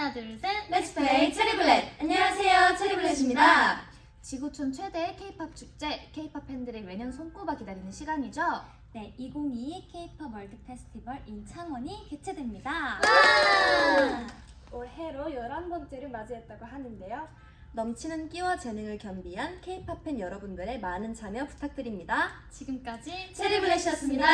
하나, 둘, 셋. Let's play 체리블렛! 안녕하세요, 체리블렛입니다. 지구촌 최대 K-팝 축제, K-팝 팬들의 매년 손꼽아 기다리는 시간이죠. 네, 2022 K-팝 월드 페스티벌 in 창원이 개최됩니다. 올해로 11번째를 맞이했다고 하는데요. 넘치는 끼와 재능을 겸비한 K-팝 팬 여러분들의 많은 참여 부탁드립니다. 지금까지 체리블렛이었습니다